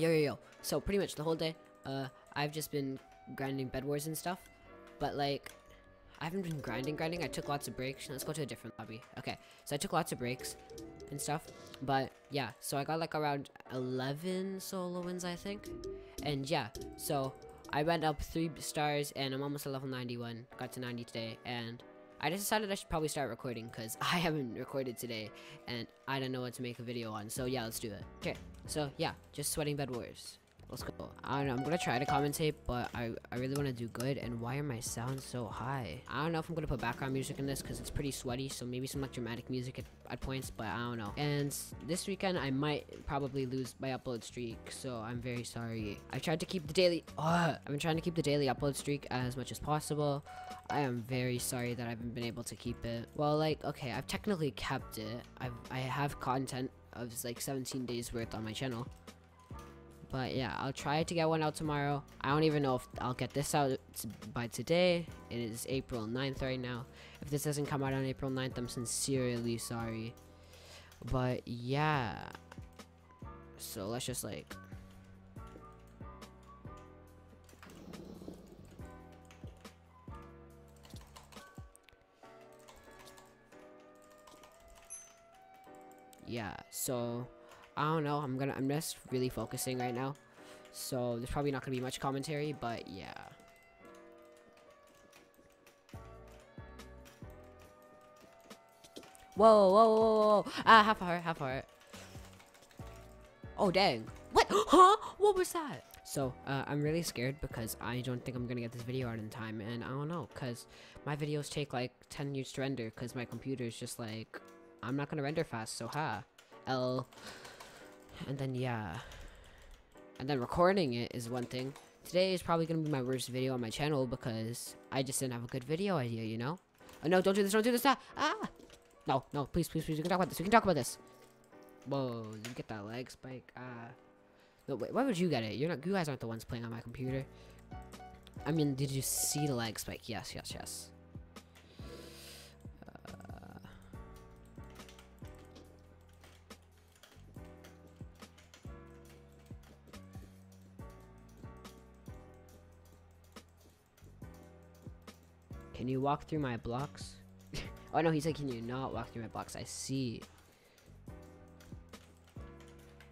Yo, yo, yo. So pretty much the whole day, uh, I've just been grinding Bed Wars and stuff. But like, I haven't been grinding, grinding. I took lots of breaks. Let's go to a different lobby. Okay, so I took lots of breaks and stuff. But yeah, so I got like around 11 solo wins, I think. And yeah, so I went up three stars and I'm almost at level 91. Got to 90 today. And I just decided I should probably start recording because I haven't recorded today and I don't know what to make a video on. So yeah, let's do it. Okay, so yeah, just sweating bed wars. Let's go. I don't know. I'm gonna try to commentate, but I, I really want to do good. And why are my sounds so high? I don't know if I'm gonna put background music in this because it's pretty sweaty. So maybe some like dramatic music at, at points, but I don't know. And this weekend I might probably lose my upload streak. So I'm very sorry. I tried to keep the daily. Uh, I've been trying to keep the daily upload streak as much as possible. I am very sorry that I haven't been able to keep it. Well, like okay, I've technically kept it. I've I have content of like 17 days worth on my channel. But yeah, I'll try to get one out tomorrow. I don't even know if I'll get this out by today. It is April 9th right now. If this doesn't come out on April 9th, I'm sincerely sorry. But yeah. So let's just like... Yeah, so I don't know. I'm gonna. I'm just really focusing right now. So there's probably not gonna be much commentary, but yeah. Whoa, whoa, whoa, whoa! Ah, half a heart, half a heart. Oh dang! What? Huh? What was that? So uh, I'm really scared because I don't think I'm gonna get this video out in time, and I don't know, cause my videos take like 10 years to render, cause my computer is just like, I'm not gonna render fast. So ha, L. And then, yeah. And then recording it is one thing. Today is probably to be my worst video on my channel because I just didn't have a good video idea, you know? Oh, no, don't do this, don't do this, ah! ah! No, no, please, please, please, we can talk about this, we can talk about this. Whoa, you get that lag spike, ah. No, wait, why would you get it? You're not, you guys aren't the ones playing on my computer. I mean, did you see the lag spike? Yes, yes, yes. Can you walk through my blocks? oh no, he said, can you not walk through my blocks? I see.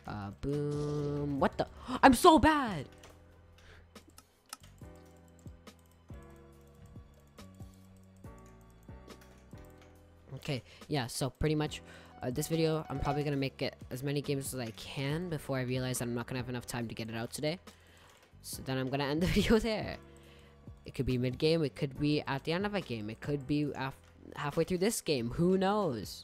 Uh, boom. What the? I'm so bad! Okay, yeah, so pretty much uh, this video, I'm probably going to make it as many games as I can before I realize I'm not going to have enough time to get it out today. So then I'm going to end the video there. It could be mid game. It could be at the end of a game. It could be halfway through this game. Who knows?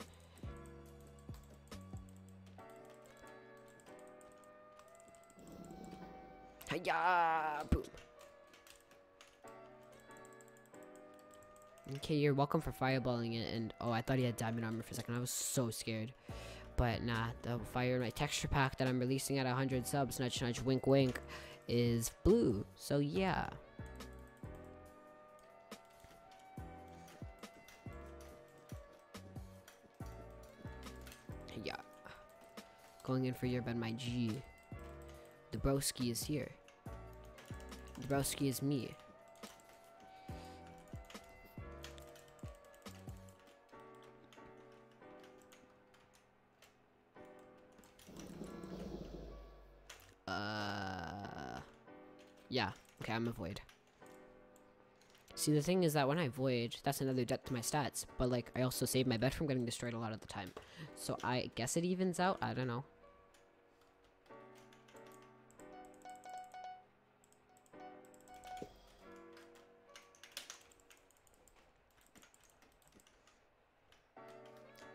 Hiya! Boom. Okay, you're welcome for fireballing it. And oh, I thought he had diamond armor for a second. I was so scared. But nah, the fire in my texture pack that I'm releasing at 100 subs, nudge nudge wink wink, is blue. So yeah. Going in for your bed, my G. The broski is here. The broski is me. Uh, yeah. Okay, I'm a void. See, the thing is that when I void, that's another debt to my stats. But, like, I also save my bed from getting destroyed a lot of the time. So I guess it evens out. I don't know.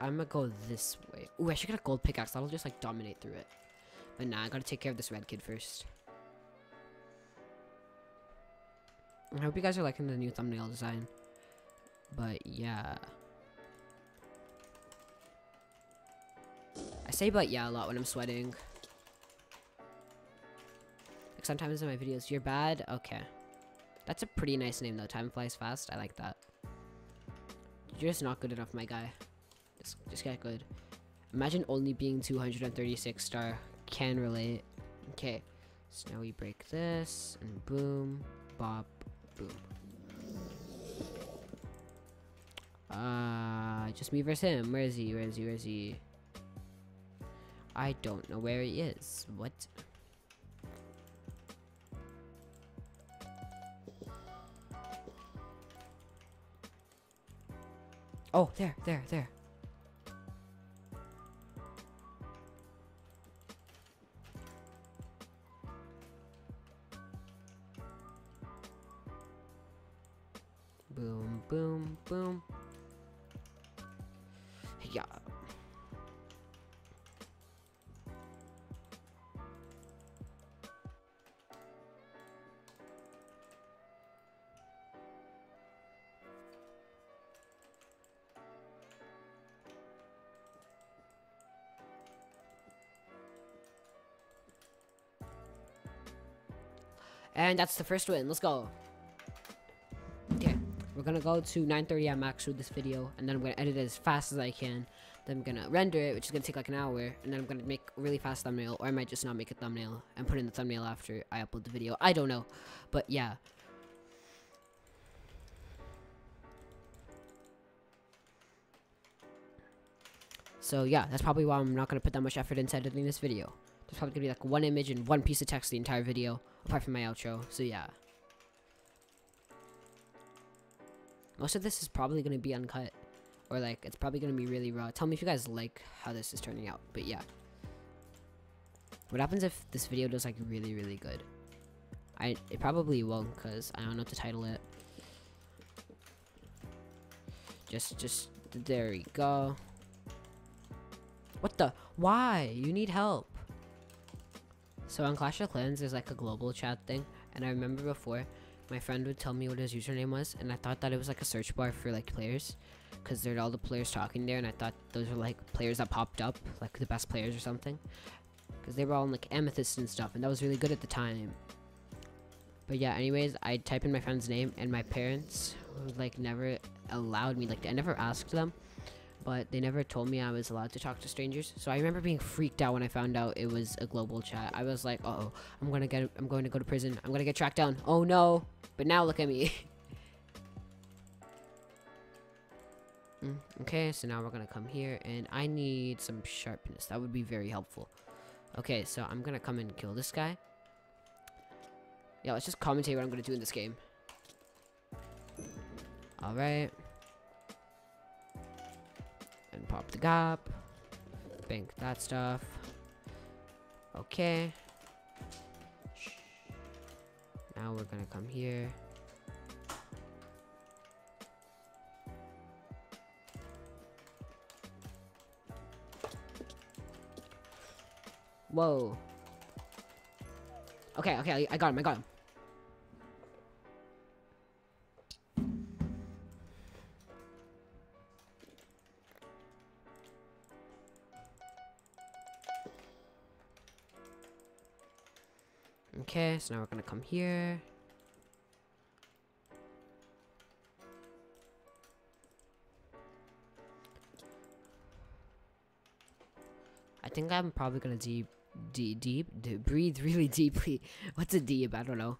I'm gonna go this way. Ooh, I should get a gold pickaxe. That'll just like dominate through it. But nah, I gotta take care of this red kid first. I hope you guys are liking the new thumbnail design. But yeah. I say but yeah a lot when I'm sweating. Like sometimes in my videos, you're bad? Okay. That's a pretty nice name though. Time flies fast. I like that. You're just not good enough, my guy. Just, just get good. Imagine only being 236 star. Can relate. Okay. So now we break this, and boom, bop, boom. Uh, just me versus him. Where is he? Where is he? Where is he? I don't know where he is. What? Oh, there, there, there. Boom, boom. Yeah. And that's the first win. Let's go. We're gonna go to 9:30 at max with this video, and then I'm gonna edit it as fast as I can. Then I'm gonna render it, which is gonna take like an hour, and then I'm gonna make a really fast thumbnail, or I might just not make a thumbnail and put in the thumbnail after I upload the video. I don't know, but yeah. So yeah, that's probably why I'm not gonna put that much effort into editing this video. There's probably gonna be like one image and one piece of text the entire video, apart from my outro. So yeah. Most of this is probably gonna be uncut, or like it's probably gonna be really raw. Tell me if you guys like how this is turning out. But yeah. What happens if this video does like really really good? I it probably won't cause I don't know what to title it. Just just there we go. What the? Why? You need help. So on Clash of Clans, there's like a global chat thing, and I remember before, my friend would tell me what his username was, and I thought that it was like a search bar for like players, because there're all the players talking there, and I thought those were like players that popped up, like the best players or something, because they were all in like amethyst and stuff, and that was really good at the time. But yeah, anyways, I type in my friend's name, and my parents like never allowed me, like I never asked them but they never told me I was allowed to talk to strangers. So I remember being freaked out when I found out it was a global chat. I was like, "Oh, I'm gonna get, I'm going to go to prison. I'm gonna get tracked down. Oh no!" But now look at me. mm, okay, so now we're gonna come here, and I need some sharpness. That would be very helpful. Okay, so I'm gonna come and kill this guy. Yeah, let's just commentate what I'm gonna do in this game. All right and pop the gap. Bank that stuff. Okay. Now we're gonna come here. Whoa. Okay, okay, I got him, I got him. Okay, so now we're gonna come here. I think I'm probably gonna deep, deep, deep, deep breathe really deeply. What's a deep? I don't know.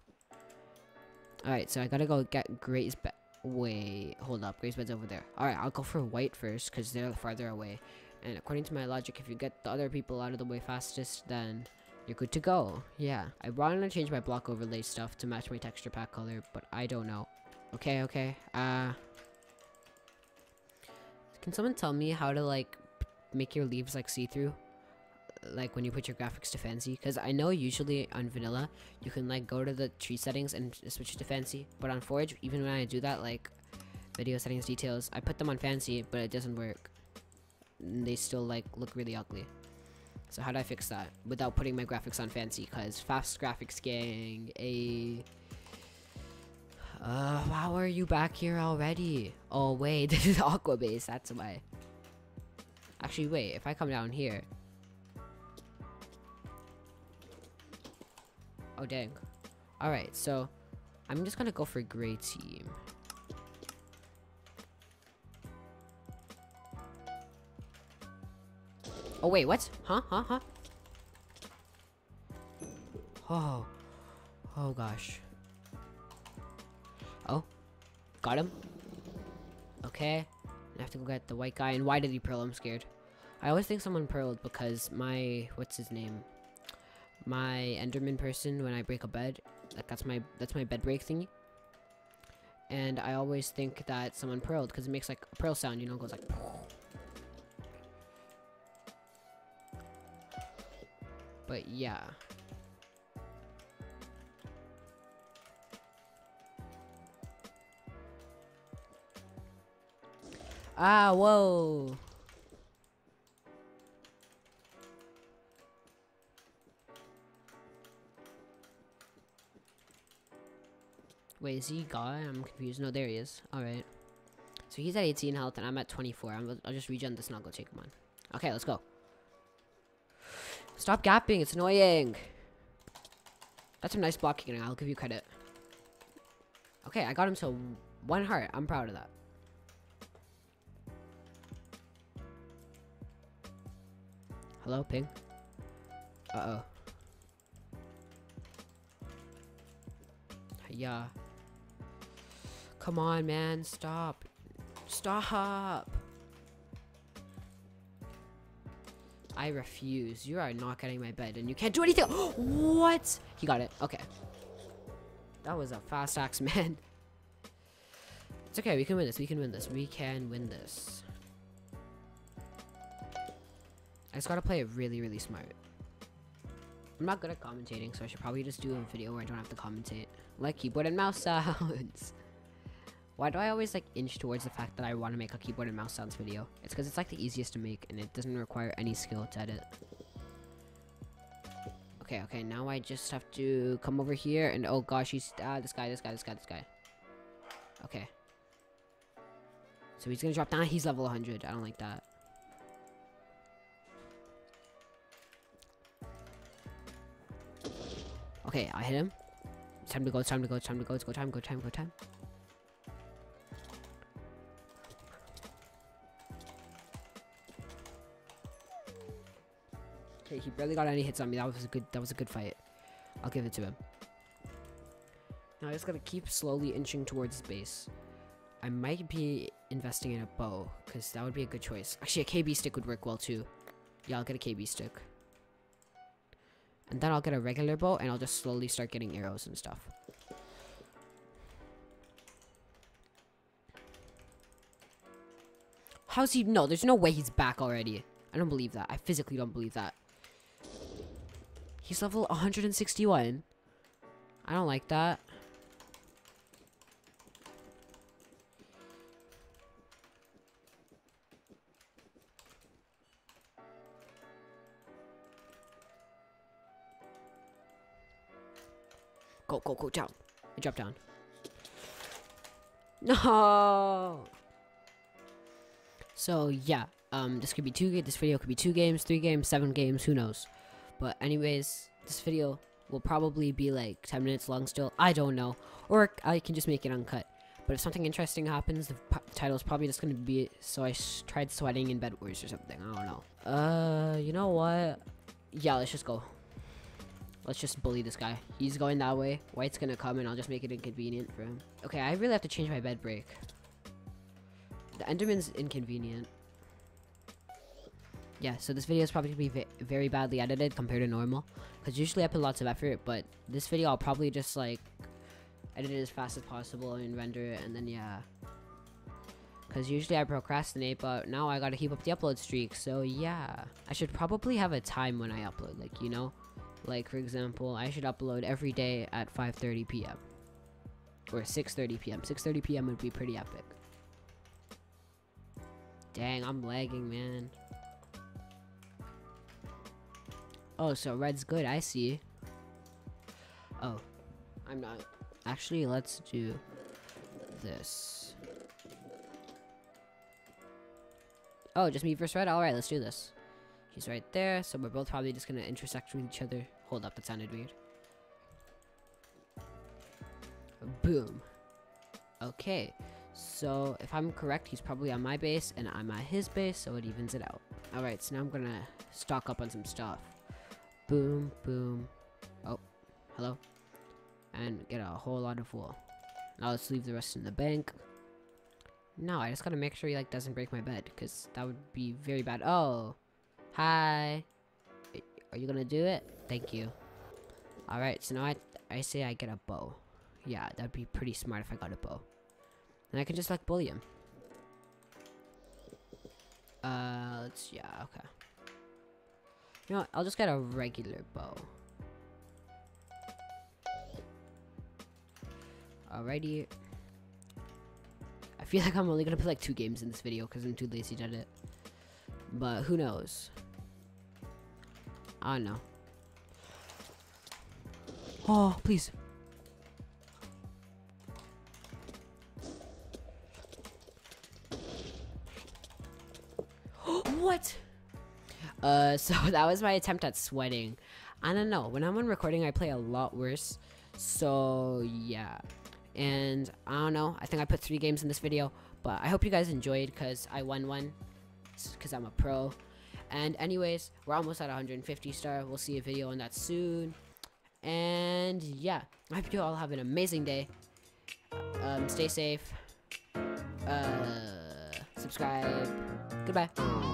Alright, so I gotta go get Grace bed. Wait, hold up. Grace bed's over there. Alright, I'll go for white first because they're farther away. And according to my logic, if you get the other people out of the way fastest, then you're good to go. Yeah, I wanted to change my block overlay stuff to match my texture pack color, but I don't know. Okay, okay. Uh, can someone tell me how to like make your leaves like see-through? Like when you put your graphics to fancy, because I know usually on vanilla you can like go to the tree settings and switch it to fancy, but on Forge, even when I do that, like video settings details, I put them on fancy, but it doesn't work. And they still like look really ugly. So how do I fix that without putting my graphics on fancy? Cause fast graphics gang, a. Uh, how are you back here already? Oh wait, this is Aqua Base. That's why. Actually, wait. If I come down here. Oh dang. All right, so I'm just gonna go for gray team. Oh, wait, what? Huh? Huh? Huh? Oh. Oh gosh. Oh. Got him. Okay. I have to go get the white guy. And why did he pearl? I'm scared. I always think someone pearled because my what's his name? My Enderman person when I break a bed, like that's my that's my bed break thingy. And I always think that someone pearled because it makes like a pearl sound, you know, it goes like. But yeah. Ah, whoa. Wait, is he gone? I'm confused. No, there he is. Alright. So he's at 18 health and I'm at 24. i will just regen this and I'll go take him on. Okay, let's go. Stop gapping. It's annoying. That's some nice blocking. I'll give you credit. Okay, I got him to one heart. I'm proud of that. Hello, ping? Uh-oh. Yeah. Come on, man. Stop. Stop. I refuse. You are not getting my bed, and you can't do anything. what? He got it. Okay. That was a fast axe, man. It's okay. We can win this. We can win this. We can win this. I just gotta play it really, really smart. I'm not good at commentating, so I should probably just do a video where I don't have to commentate. Like keyboard and mouse sounds. Why do I always like inch towards the fact that I want to make a keyboard and mouse sounds video? It's because it's like the easiest to make and it doesn't require any skill to edit. Okay, okay, now I just have to come over here and oh gosh, he's, ah, this guy, this guy, this guy, this guy. Okay. So he's gonna drop down, he's level 100, I don't like that. Okay, I hit him. It's time to go, it's time to go, it's time to go, it's go time, go time, go time. Okay, he barely got any hits on me. That was a good that was a good fight. I'll give it to him. Now I just gotta keep slowly inching towards his base. I might be investing in a bow, because that would be a good choice. Actually, a KB stick would work well too. Yeah, I'll get a KB stick. And then I'll get a regular bow, and I'll just slowly start getting arrows and stuff. How's he? No, there's no way he's back already. I don't believe that. I physically don't believe that. He's level 161. I don't like that. Go, go, go, down. I drop down. No! So, yeah. Um, this could be two, this video could be two games, three games, seven games, who knows. But anyways, this video will probably be like 10 minutes long still. I don't know. Or I can just make it uncut. But if something interesting happens, the title is probably just going to be so I tried sweating in Bed Wars or something. I don't know. Uh, you know what? Yeah, let's just go. Let's just bully this guy. He's going that way. White's going to come and I'll just make it inconvenient for him. Okay, I really have to change my bed break. The Enderman's inconvenient yeah, so this video is probably going to be very badly edited compared to normal. Because usually I put lots of effort, but this video I'll probably just like edit it as fast as possible and render it, and then yeah. Because usually I procrastinate, but now I gotta keep up the upload streak, so yeah. I should probably have a time when I upload, like, you know? Like, for example, I should upload every day at 5.30 p.m. Or 6.30 p.m. 6.30 p.m. would be pretty epic. Dang, I'm lagging, man. Oh, so red's good. I see. Oh, I'm not. Actually, let's do this. Oh, just me versus red? Alright, let's do this. He's right there, so we're both probably just gonna intersect with each other. Hold up, that sounded weird. Boom. Okay, so if I'm correct, he's probably on my base, and I'm at his base, so it evens it out. Alright, so now I'm gonna stock up on some stuff. Boom, boom. Oh, Hello? And get a whole lot of wool. Now let's leave the rest in the bank. No, I just gotta make sure he like doesn't break my bed, because that would be very bad. Oh, hi. Are you gonna do it? Thank you. All right, so now I I say I get a bow. Yeah, that'd be pretty smart if I got a bow. And I can just like bully him. Uh, let's yeah okay. You know what? I'll just get a regular bow. Alrighty. I feel like I'm only gonna play like two games in this video because I'm too lazy to edit. But who knows? I don't know. Oh, please. Uh, so that was my attempt at sweating. I don't know. When I'm on recording, I play a lot worse. So, yeah. And I don't know. I think I put three games in this video. But I hope you guys enjoyed because I won one. Because I'm a pro. And anyways, we're almost at 150 star. We'll see a video on that soon. And yeah, I hope you all have an amazing day. Um, stay safe. Uh, subscribe. Goodbye.